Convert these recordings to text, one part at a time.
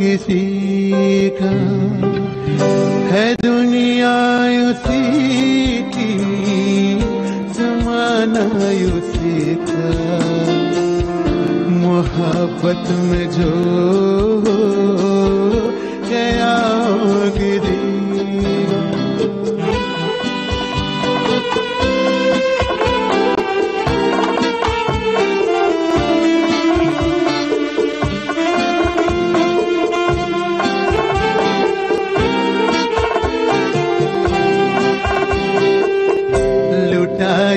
किसी का है दुनिया उसी की जमाना उसी का। मोहब्बत में जो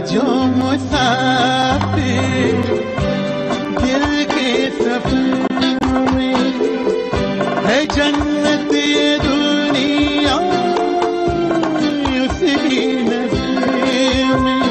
जो मुसाफिर दिल के सफ़र में है जन्नत ये दुनिया उसकी नज़र में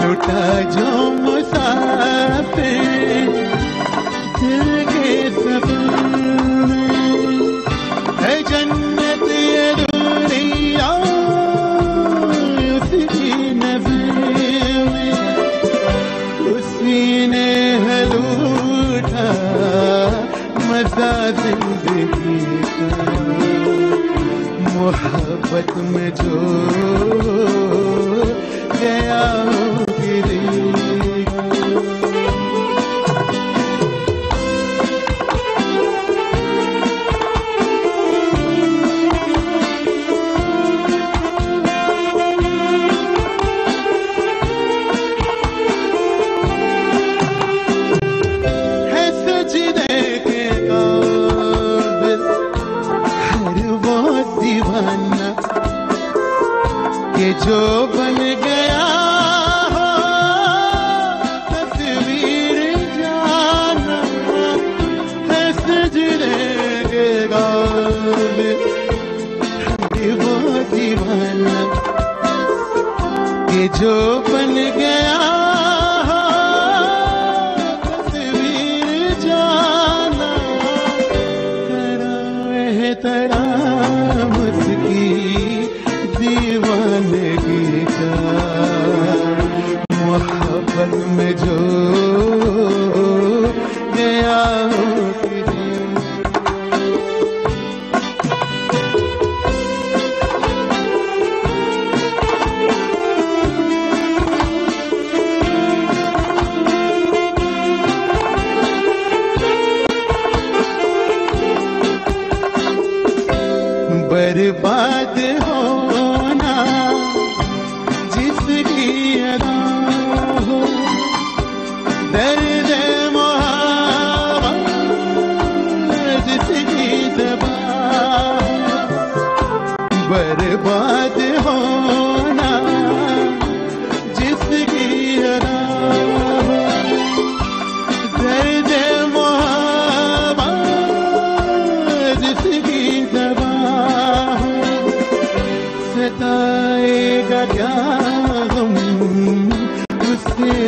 लुटा जो उसी ने है मज़ा ज़िंदगी का। मोहब्बत में जो जो बन गया तस्वीर जाना। करा है तड़ा बर्बाद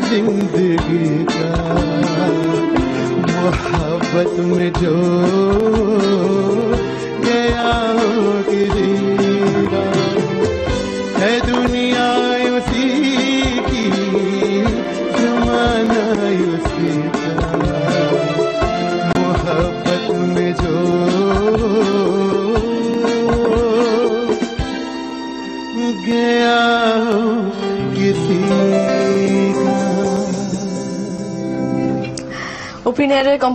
ज़िंदगी का मोहब्बत में जो गया हो है दुनिया उसी की, जमाना उसी का। मोहब्बत में जो गया किसी का। ओपिनियन कम